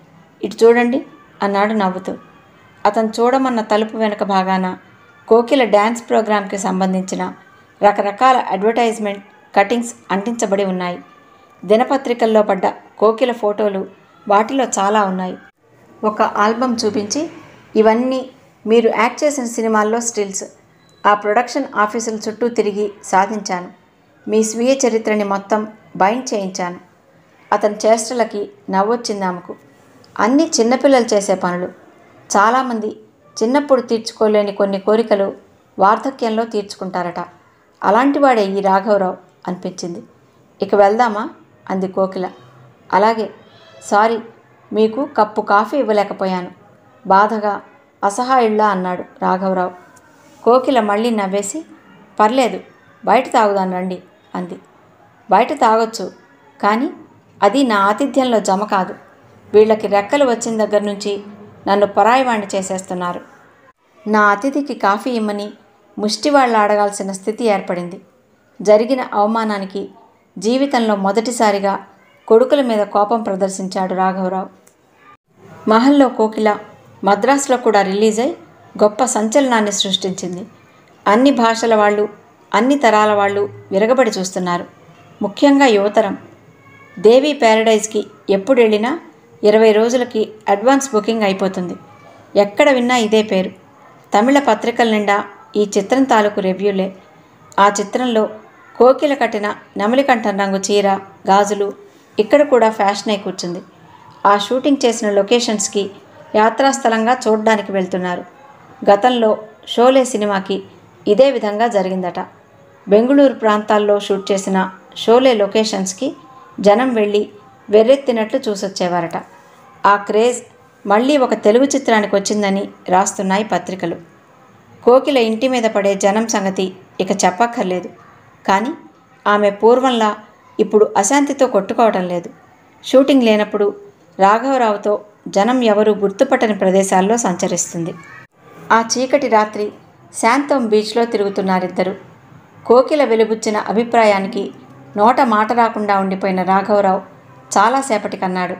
ఇటు చూడండి అన్నాడు నవ్వుతూ. అతను చూడమన్న తలుపు వెనుక భాగాన కోకిల డ్యాన్స్ ప్రోగ్రాంకి సంబంధించిన రకరకాల అడ్వర్టైజ్మెంట్ కటింగ్స్ అంటించబడి ఉన్నాయి. దినపత్రికల్లో పడ్డ కోకిల ఫోటోలు వాటిలో చాలా ఉన్నాయి. ఒక ఆల్బమ్ చూపించి ఇవన్నీ మీరు యాక్ట్ చేసిన సినిమాల్లో స్టిల్స్. ఆ ప్రొడక్షన్ ఆఫీసుల చుట్టూ తిరిగి సాధించాను. మీ స్వీయ చరిత్రని మొత్తం బైండ్ చేయించాను. అతని చేష్టలకి నవ్వొచ్చింది ఆమెకు అన్నీ చిన్నపిల్లలు చేసే పనులు. చాలామంది చిన్నప్పుడు తీర్చుకోలేని కొన్ని కోరికలు వార్ధక్యంలో తీర్చుకుంటారట. అలాంటివాడే ఈ రాఘవరావు అనిపించింది. ఇక వెళ్దామా? అంది కోకిల. అలాగే. సారీ మీకు కప్పు కాఫీ ఇవ్వలేకపోయాను. బాధగా అసహాయుళ్ళా అన్నాడు రాఘవరావు. కోకిల మళ్ళీ నవ్వేసి పర్లేదు బయట తాగుదాను రండి. అంది. బయట తాగొచ్చు కానీ అది నా ఆతిథ్యంలో జమ కాదు. వీళ్ళకి రెక్కలు వచ్చిన దగ్గర నుంచి నన్ను పరాయివాణ్ణి చేసేస్తున్నారు. నా అతిథికి కాఫీ ఇమ్మని ముష్టివాళ్ళు అడగాల్సిన స్థితి ఏర్పడింది. జరిగిన అవమానానికి జీవితంలో మొదటిసారిగా కొడుకుల మీద కోపం ప్రదర్శించాడు రాఘవరావు. మహల్లో కోకిల మద్రాసులో కూడా రిలీజ్ అయి గొప్ప సంచలనాన్ని సృష్టించింది. అన్ని భాషల వాళ్ళు అన్ని తరాల వాళ్ళు విరగబడి చూస్తున్నారు. ముఖ్యంగా యువతరం. దేవి ప్యారడైజ్కి ఎప్పుడు వెళ్ళినా ఇరవై రోజులకి అడ్వాన్స్ బుకింగ్ అయిపోతుంది. ఎక్కడ విన్నా ఇదే పేరు. తమిళ పత్రికల నిండా ఈ చిత్రం తాలూకు రివ్యూలే. ఆ చిత్రంలో కోకిల కట్టిన నెమలికంఠం రంగు చీర గాజులు ఇక్కడ కూడా ఫ్యాషన్ అయి కూర్చుంది. ఆ షూటింగ్ చేసిన లొకేషన్స్కి యాత్రాస్థలంగా చూడడానికి వెళ్తున్నారు. గతంలో షోలే సినిమాకి ఇదే విధంగా జరిగిందట. బెంగుళూరు ప్రాంతాల్లో షూట్ చేసిన షోలే లొకేషన్స్కి జనం వెళ్ళి వెర్రెత్తినట్లు చూసొచ్చేవారట. ఆ క్రేజ్ మళ్ళీ ఒక తెలుగు చిత్రానికి వచ్చిందని రాస్తున్నాయి పత్రికలు. కోకిల ఇంటి మీద పడే జనం సంగతి ఇక చెప్పక్కర్లేదు. కానీ ఆమె పూర్వంలా ఇప్పుడు అశాంతితో కొట్టుకోవటం లేదు. షూటింగ్ లేనప్పుడు రాఘవరావుతో జనం ఎవరూ గుర్తుపట్టని ప్రదేశాల్లో సంచరిస్తుంది. ఆ చీకటి రాత్రి శాంతం బీచ్లో తిరుగుతున్నారిద్దరు. కోకిల వెలుబుచ్చిన అభిప్రాయానికి నోట మాట రాకుండా ఉండిపోయిన రాఘవరావు చాలాసేపటికన్నాడు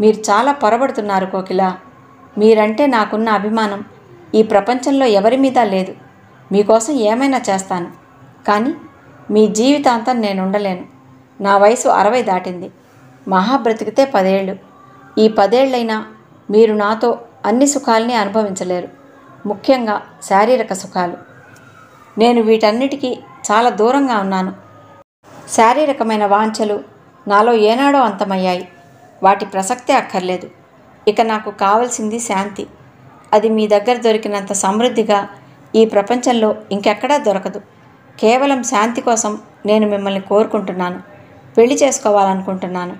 మీరు చాలా పొరబడుతున్నారు కోకిల. మీరంటే నాకున్న అభిమానం. ఈ ప్రపంచంలో ఎవరి మీద లేదు. మీకోసం ఏమైనా చేస్తాను. కానీ మీ జీవితాంతం నేను ఉండలేను నా వయసు అరవై దాటింది. మహా బ్రతికితే పదేళ్ళు. ఈ పదేళ్ళైనా మీరు నాతో అన్ని సుఖాల్ని అనుభవించలేరు. ముఖ్యంగా శారీరక సుఖాలు. నేను వీటన్నిటికీ చాలా దూరంగా ఉన్నాను. శారీరకమైన వాంఛలు నాలో ఏనాడో అంతమయ్యాయి. వాటి ప్రసక్తే అక్కర్లేదు. ఇక నాకు కావలసింది శాంతి. అది మీ దగ్గర దొరికినంత సమృద్ధిగా ఈ ప్రపంచంలో ఇంకెక్కడా దొరకదు. కేవలం శాంతి కోసం నేను మిమ్మల్ని కోరుకుంటున్నాను. పెళ్ళి చేసుకోవాలనుకుంటున్నాను.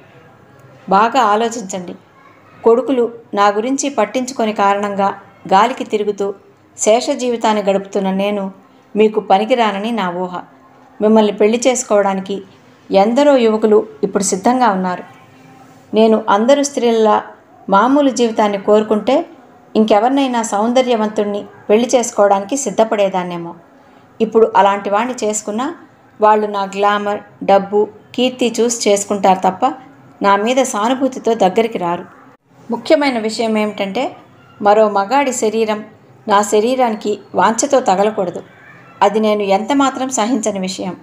బాగా ఆలోచించండి. కొడుకులు నా గురించి పట్టించుకొని కారణంగా గాలికి తిరుగుతూ శేష జీవితాన్ని గడుపుతున్న నేను మీకు పనికిరానని నా ఊహ. మిమ్మల్ని పెళ్ళి చేసుకోవడానికి ఎందరో యువకులు ఇప్పుడు సిద్ధంగా ఉన్నారు. నేను అందరు స్త్రీలలా మామూలు జీవితాన్ని కోరుకుంటే ఇంకెవరినైనా సౌందర్యవంతుణ్ణి పెళ్ళి చేసుకోవడానికి సిద్ధపడేదాన్నేమో. ఇప్పుడు అలాంటి వాణ్ణి చేసుకున్నా వాళ్ళు నా గ్లామర్ డబ్బు కీర్తి చూసి చేసుకుంటారు తప్ప నా మీద సానుభూతితో దగ్గరికి రారు. ముఖ్యమైన విషయం ఏమిటంటే మరో మగాడి శరీరం నా శరీరానికి వాంఛతో తగలకూడదు. అది నేను ఎంతమాత్రం సహించని విషయం.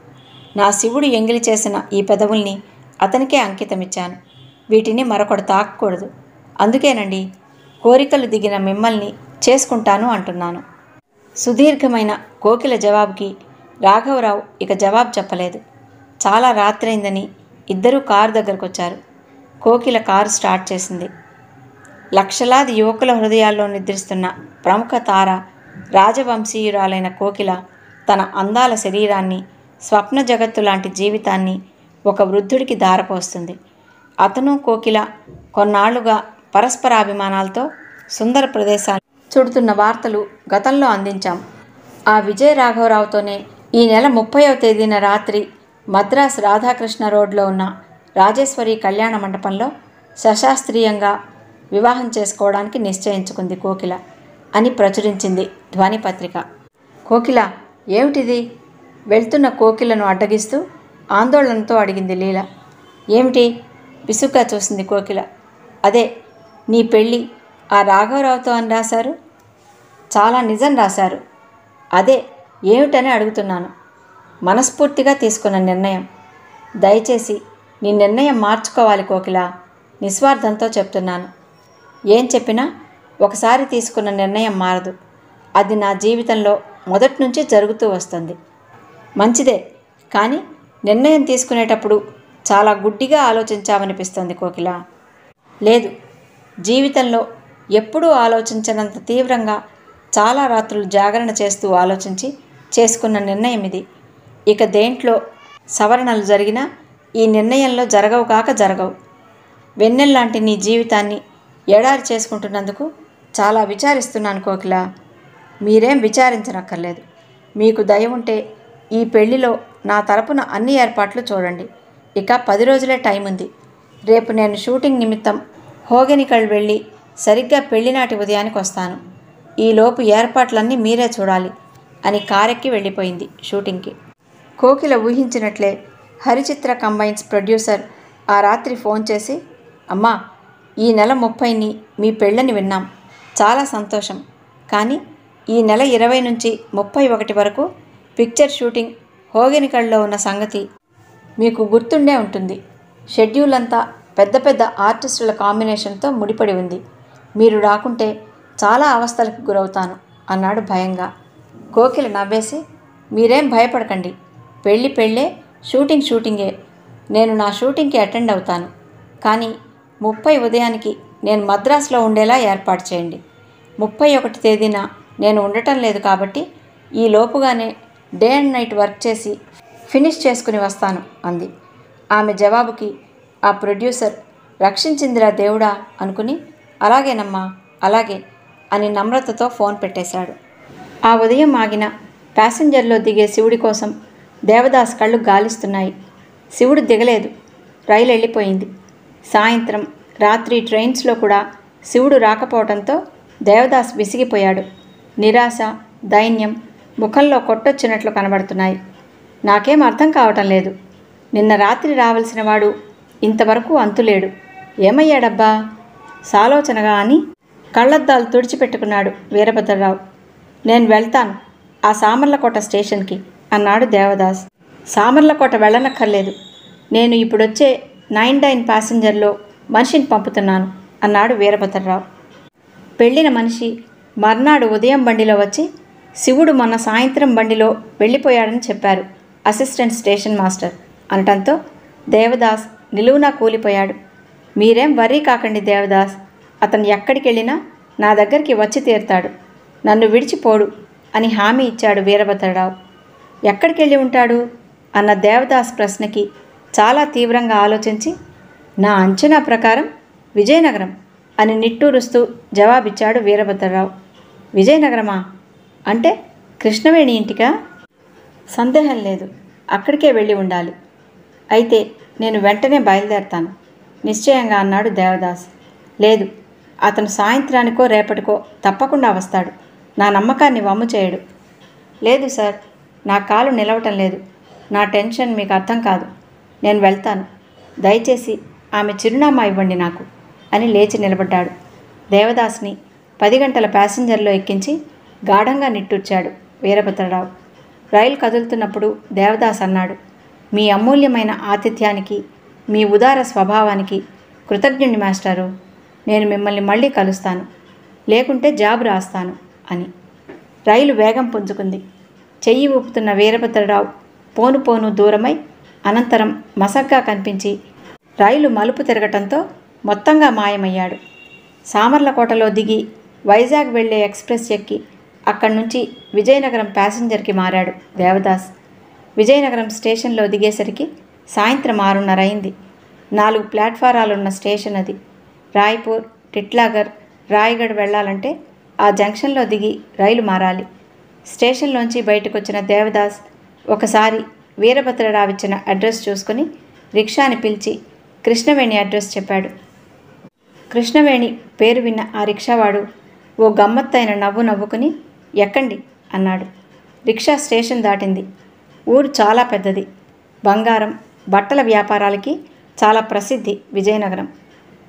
నా శివుడు ఎంగిలి చేసిన ఈ పెదవుల్ని అతనికే అంకితమిచ్చాను. వీటిని మరొకడు తాకకూడదు. అందుకేనండి కోరికలు దిగిన మిమ్మల్ని చేసుకుంటాను అంటున్నాను. సుదీర్ఘమైన కోకిల జవాబుకి రాఘవరావు ఇక జవాబు చెప్పలేదు. చాలా రాత్రైందని ఇద్దరూ కారు దగ్గరకు వచ్చారు కోకిల కారు స్టార్ట్ చేసింది. లక్షలాది యువకుల హృదయాల్లో నిద్రిస్తున్న ప్రముఖ తార రాజవంశీయురాలైన కోకిల తన అందాల శరీరాన్ని స్వప్న జగత్తు లాంటి జీవితాన్ని ఒక వృద్ధుడికి దారపోస్తుంది అతను కోకిల కొన్నాళ్ళుగా పరస్పరాభిమానాలతో సుందర ప్రదేశాలు చుడుతున్న వార్తలు గతంలో అందించాం. ఆ విజయ రాఘవరావుతోనే ఈ నెల ముప్పైవ తేదీన రాత్రి మద్రాస్ రాధాకృష్ణ రోడ్లో ఉన్న రాజేశ్వరి కళ్యాణ మండపంలో సశాస్త్రీయంగా వివాహం చేసుకోవడానికి నిశ్చయించుకుంది కోకిల అని ప్రచురించింది ధ్వనిపత్రిక. కోకిల ఏమిటిది? వెళ్తున్న కోకిలను అడ్డగిస్తూ ఆందోళనతో అడిగింది లీల. ఏమిటి? విసుగ్గా చూసింది కోకిల. అదే నీ పెళ్ళి ఆ రాఘవరావుతో అని రాశారు? చాలా నిజం రాశారు. అదే ఏమిటని అడుగుతున్నాను. మనస్ఫూర్తిగా తీసుకున్న నిర్ణయం. దయచేసి నీ నిర్ణయం మార్చుకోవాలి కోకిల. నిస్వార్థంతో చెప్తున్నాను. ఏం చెప్పినా ఒకసారి తీసుకున్న నిర్ణయం మారదు. అది నా జీవితంలో మొదటి నుంచి జరుగుతూ వస్తుంది. మంచిదే కానీ నిర్ణయం తీసుకునేటప్పుడు చాలా గుడ్డిగా ఆలోచించామనిపిస్తుంది కోకిల. లేదు జీవితంలో ఎప్పుడూ ఆలోచించినంత తీవ్రంగా చాలా రాత్రులు జాగరణ చేస్తూ ఆలోచించి చేసుకున్న నిర్ణయం ఇది. ఇక దేంట్లో సవరణలు జరిగినా ఈ నిర్ణయంలో జరగవు కాక జరగవు. వెన్నెల్లాంటి నీ జీవితాన్ని ఎడారి చేసుకుంటున్నందుకు చాలా విచారిస్తున్నాను కోకిల. మీరేం విచారించనక్కర్లేదు. మీకు దయ ఉంటే ఈ పెళ్ళిలో నా తరపున అన్ని ఏర్పాట్లు చూడండి. ఇక పది రోజులే టైం ఉంది రేపు నేను షూటింగ్ నిమిత్తం హోగెనికల్ వెళ్ళి సరిగ్గా పెళ్ళినాటి ఉదయానికి వస్తాను. ఈలోపు ఏర్పాట్లన్నీ మీరే చూడాలి అని కారెక్కి వెళ్ళిపోయింది షూటింగ్కి. కోకిల ఊహించినట్లే హరిచిత్ర కంబైన్స్ ప్రొడ్యూసర్ ఆ రాత్రి ఫోన్ చేసి అమ్మా ఈ నెల ముప్పైని మీ పెళ్ళని విన్నాం. చాలా సంతోషం. కానీ ఈ నెల ఇరవై నుంచి ముప్పై ఒకటి వరకు పిక్చర్ షూటింగ్ హోగెనికల్లో ఉన్న సంగతి మీకు గుర్తుండే ఉంటుంది. షెడ్యూల్ అంతా పెద్ద పెద్ద ఆర్టిస్టుల కాంబినేషన్తో ముడిపడి ఉంది. మీరు రాకుంటే చాలా అవస్థలకు గురవుతాను అన్నాడు భయంగా. కోకిల నవ్వేసి మీరేం భయపడకండి. పెళ్ళి పెళ్ళే షూటింగ్ షూటింగే. నేను నా షూటింగ్కి అటెండ్ అవుతాను. కానీ ముప్పై ఉదయానికి నేను మద్రాసులో ఉండేలా ఏర్పాటు చేయండి. ముప్పై ఒకటి తేదీన నేను ఉండటం లేదు కాబట్టి ఈ లోపుగానే డే అండ్ నైట్ వర్క్ చేసి ఫినిష్ చేసుకుని వస్తాను అంది. ఆమె జవాబుకి ఆ ప్రొడ్యూసర్ రక్షించిందిరా దేవుడా అనుకుని అలాగేనమ్మా అలాగే అని నమ్రతతో ఫోన్ పెట్టేశాడు. ఆ ఉదయం ఆగిన ప్యాసింజర్లో దిగే శివుడి కోసం దేవదాస్ కళ్ళు గాలిస్తున్నాయి. శివుడు దిగలేదు. రైలు వెళ్ళిపోయింది. సాయంత్రం రాత్రి ట్రైన్స్లో కూడా శివుడు రాకపోవడంతో దేవదాస్ విసిగిపోయాడు. నిరాశ దైన్యం ముఖంలో కొట్టొచ్చినట్లు కనబడుతున్నాయి. నాకేం అర్థం కావటం లేదు. నిన్న రాత్రి రావలసిన వాడు ఇంతవరకు అంతులేడు. ఏమయ్యాడబ్బా? సాలోచనగా అని కళ్ళద్దాలు తుడిచిపెట్టుకున్నాడు వీరభద్రరావు. నేను వెళ్తాను ఆ సామర్లకోట స్టేషన్కి అన్నాడు దేవదాస్. సామర్లకోట వెళ్ళనక్కర్లేదు. నేను ఇప్పుడొచ్చే నైన్ డైన్ ప్యాసింజర్లో మనిషిని పంపుతున్నాను అన్నాడు వీరభద్రరావు. పెళ్ళిన మనిషి మర్నాడు ఉదయం బండిలో వచ్చి శివుడు మొన్న సాయంత్రం బండిలో వెళ్ళిపోయాడని చెప్పారు అసిస్టెంట్ స్టేషన్ మాస్టర్. అనటంతో దేవదాస్ నిలువునా కూలిపోయాడు. మీరేం వర్రీ కాకండి దేవదాస్ అతను ఎక్కడికి వెళ్ళినా నా దగ్గరికి వచ్చి తీరుతాడు. నన్ను విడిచిపోడు అని హామీ ఇచ్చాడు వీరభద్రరావు. ఎక్కడికి వెళ్ళి ఉంటాడు? అన్న దేవదాస్ ప్రశ్నకి చాలా తీవ్రంగా ఆలోచించి నా అంచనా ప్రకారం విజయనగరం అని నిట్టూరుస్తూ జవాబిచ్చాడు వీరభద్రరావు. విజయనగరమా? అంటే కృష్ణవేణి ఇంటికా? సందేహం లేదు. అక్కడికే వెళ్ళి ఉండాలి. అయితే నేను వెంటనే బయలుదేరతాను. నిశ్చయంగా అన్నాడు దేవదాస్. లేదు అతను సాయంత్రానికో రేపటికో తప్పకుండా వస్తాడు. నా నమ్మకాన్ని వమ్ము చేయడు. లేదు సార్ నా కాలు నిలవటం లేదు. నా టెన్షన్ మీకు అర్థం కాదు. నేను వెళ్తాను. దయచేసి ఆమె చిరునామా ఇవ్వండి నాకు అని లేచి నిలబడ్డాడు. దేవదాస్ని పది గంటల ప్యాసింజర్లో ఎక్కించి గాఢంగా నిట్టూర్చాడు వీరభద్రరావు. రైలు కదులుతున్నప్పుడు దేవదాస్ అన్నాడు మీ అమూల్యమైన ఆతిథ్యానికి మీ ఉదార స్వభావానికి కృతజ్ఞుని మాస్టారు. నేను మిమ్మల్ని మళ్ళీ కలుస్తాను. లేకుంటే జాబ్ రాస్తాను అని. రైలు వేగం పుంజుకుంది. చెయ్యి ఊపుతున్న వీరభద్రరావు పోను పోను దూరమై అనంతరం మసగ్గా కనిపించి రైలు మలుపు తిరగటంతో మొత్తంగా మాయమయ్యాడు. సామర్లకోటలో దిగి వైజాగ్ వెళ్ళే ఎక్స్ప్రెస్ ఎక్కి అక్కడి నుంచి విజయనగరం ప్యాసింజర్కి మారాడు దేవదాస్. విజయనగరం స్టేషన్లో దిగేసరికి సాయంత్రం ఆరున్నర అయింది. నాలుగు ప్లాట్ఫారాలున్న స్టేషన్ అది. రాయ్పూర్ టిట్లాగర్ రాయగఢ్ వెళ్ళాలంటే ఆ జంక్షన్లో దిగి రైలు మారాలి. స్టేషన్లోంచి బయటకొచ్చిన దేవదాస్ ఒకసారి వీరభద్రరావు ఇచ్చిన అడ్రస్ చూసుకుని రిక్షాని పిలిచి కృష్ణవేణి అడ్రస్ చెప్పాడు. కృష్ణవేణి పేరు విన్న ఆ రిక్షావాడు ఓ గమ్మత్తైన నవ్వు నవ్వుకుని ఎక్కండి అన్నాడు. రిక్షా స్టేషన్ దాటింది. ఊరు చాలా పెద్దది. బంగారం బట్టల వ్యాపారాలకి చాలా ప్రసిద్ధి Vizianagaram.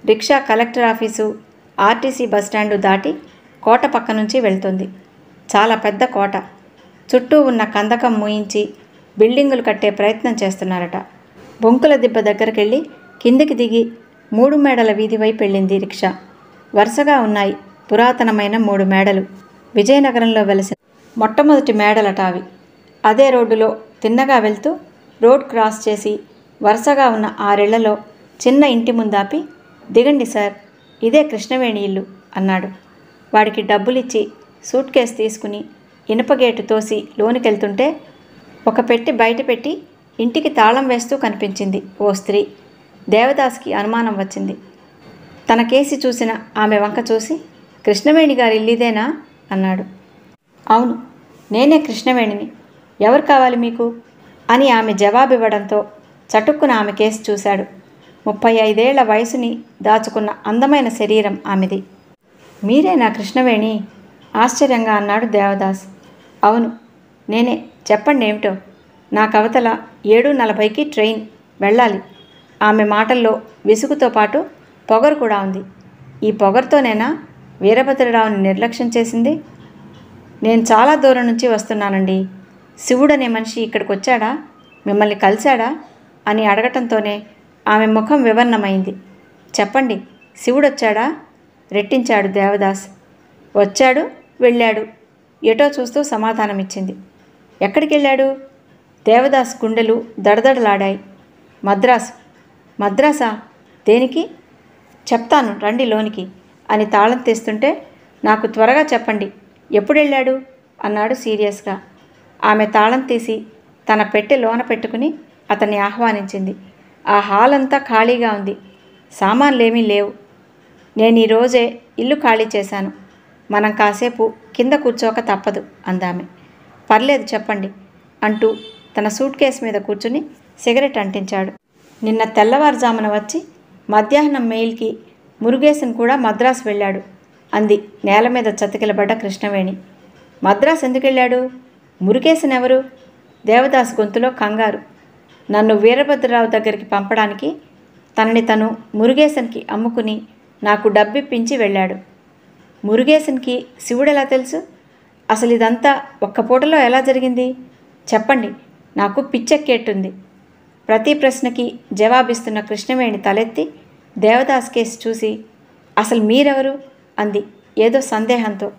Rickshaw collector office RTC bus stand దాటి కోట పక్క నుంచి వెళ్తుంది. చాలా పెద్ద కోట. చుట్టూ ఉన్న కందకం మూయించి బిల్డింగులు కట్టే ప్రయత్నం చేస్తున్నారట. బొంకుల దిబ్బ దగ్గరికెళ్ళి కిందికి దిగి మూడు మేడల వీధి వైపు వెళ్ళింది రిక్షా. వరుసగా ఉన్నాయి పురాతనమైన మూడు మేడలు. విజయనగరంలో వెలసిన మొట్టమొదటి మేడలట అవి. అదే రోడ్డులో తిన్నగా వెళ్తూ రోడ్ క్రాస్ చేసి వరుసగా ఉన్న ఆరేళ్ళలో చిన్న ఇంటి ముందాపి దిగండి సార్ ఇదే కృష్ణవేణి ఇల్లు అన్నాడు. వాడికి డబ్బులిచ్చి సూట్ కేసు తీసుకుని ఇనుప గేటు తోసి లోనికెళ్తుంటే ఒక పెట్టి బయట పెట్టి ఇంటికి తాళం వేస్తూ కనిపించింది ఓ స్త్రీ. దేవదాస్కి అనుమానం వచ్చింది. తన కేసి చూసిన ఆమె వంక చూసి కృష్ణవేణి గారి ఇల్లిదేనా? అన్నాడు. అవును నేనే కృష్ణవేణిని. ఎవరు కావాలి మీకు? అని ఆమె జవాబివ్వడంతో చటుక్కున ఆమె కేసు చూశాడు. ముప్పై ఐదేళ్ళ వయసుని దాచుకున్న అందమైన శరీరం ఆమెది. మీరేనా కృష్ణవేణి? ఆశ్చర్యంగా అన్నాడు దేవదాస్. అవును నేనే. చెప్పండి ఏమిటో. నా కవతల ఏడు నలభైకి ట్రైన్ వెళ్ళాలి. ఆమె మాటల్లో విసుగుతో పాటు పొగరు కూడా ఉంది. ఈ పొగరుతోనేనా వీరభద్రరావుని నిర్లక్ష్యం చేసింది? నేను చాలా దూరం నుంచి వస్తున్నానండి. శివుడనే మనిషి ఇక్కడికి వచ్చాడా మిమ్మల్ని కలిశాడా? అని అడగటంతోనే ఆమె ముఖం వివర్ణమైంది. చెప్పండి శివుడొచ్చాడా? రెట్టించాడు దేవదాస్. వచ్చాడు వెళ్ళాడు. ఎటో చూస్తూ సమాధానమిచ్చింది. ఎక్కడికి వెళ్ళాడు దేవదాస్ గుండెలు దడదడలాడాయి. మద్రాసు. మద్రాసా? దేనికి? చెప్తాను రండి లోనికి అని తాళం తీస్తుంటే నాకు త్వరగా చెప్పండి ఎప్పుడు వెళ్ళాడు అన్నాడు సీరియస్గా. ఆమె తాళం తీసి తన పెట్టె లోన పెట్టుకుని అతన్ని ఆహ్వానించింది. ఆ హాల్ అంతా ఖాళీగా ఉంది. సామాన్లేమీ లేవు. నేను ఈరోజే ఇల్లు ఖాళీ చేశాను. మనం కాసేపు కింద కూర్చోక తప్పదు అందామె. పర్లేదు చెప్పండి అంటూ తన సూట్ కేసు మీద కూర్చుని సిగరెట్ అంటించాడు. నిన్న తెల్లవారుజామున వచ్చి మధ్యాహ్నం మెయిల్కి మురుగేశన్ కూడా మద్రాసు వెళ్ళాడు అంది నేల మీద చతికిలబడ్డ కృష్ణవేణి. మద్రాసు ఎందుకు వెళ్ళాడు? మురుగేశన్ ఎవరు? దేవదాస్ గొంతులో కంగారు. నన్ను వీరభద్రరావు దగ్గరికి పంపడానికి తనని తను మురుగేశన్కి అమ్ముకుని నాకు డబ్బిప్పించి వెళ్ళాడు. మురుగేశన్కి శివుడు ఎలా తెలుసు? అసలు ఇదంతా ఒక్క పూటలో ఎలా జరిగింది? చెప్పండి. నాకు పిచ్చెక్కేట్టుంది. ప్రతి ప్రశ్నకి జవాబిస్తున్న కృష్ణవేణి తలెత్తి దేవదాస్ కేసు చూసి అసలు మీరెవరు? అంది. ఏదో సందేహంతో.